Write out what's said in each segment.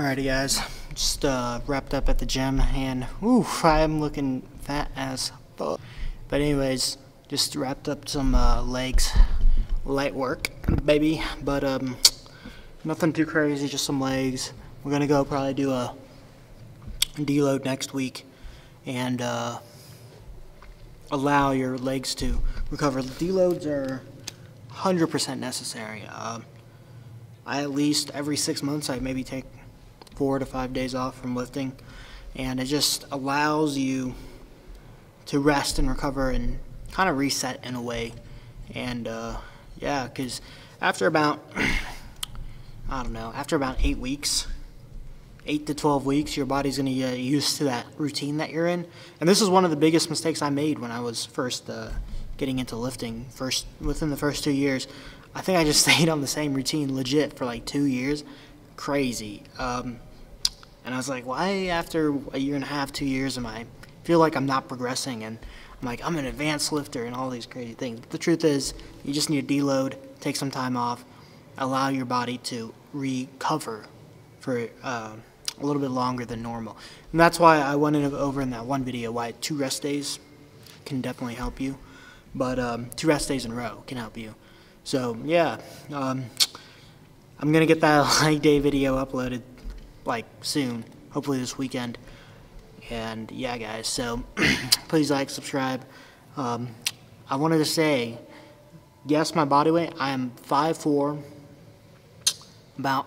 Alrighty guys, just uh, wrapped up at the gym and oof, I'm looking fat as fuck. But anyways, just wrapped up some uh, legs, light work, baby. But um, nothing too crazy, just some legs. We're gonna go probably do a deload next week and uh, allow your legs to recover. Deloads are 100% necessary. I at least every six months I maybe take four to five days off from lifting, and it just allows you to rest and recover and kind of reset in a way. And uh, yeah, because after about I don't know, after about eight weeks, eight to 12 weeks, your body's going to get used to that routine that you're in. And this is one of the biggest mistakes I made when I was first uh, getting into lifting. First, within the first two years, I think I just stayed on the same routine legit for like two years. Crazy. Um, and I was like, why after a year and a half, two years, am I feel like I'm not progressing? And I'm like, I'm an advanced lifter and all these crazy things. But the truth is, you just need to deload, take some time off, allow your body to recover for uh, a little bit longer than normal. And that's why I went over in that one video why two rest days can definitely help you. But um, two rest days in a row can help you. So yeah, um, I'm gonna get that leg day video uploaded like soon, hopefully this weekend. And yeah, guys, so please like, subscribe. Um, I wanted to say, yes, my body weight, I am 5'4", about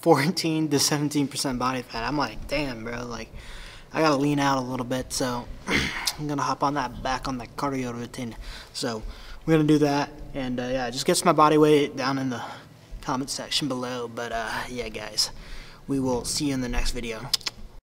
14 to 17% body fat. I'm like, damn, bro, like, I gotta lean out a little bit, so I'm gonna hop on that back on that cardio routine. So we're gonna do that, and uh, yeah, just gets my body weight down in the comment section below. But uh, yeah, guys. We will see you in the next video.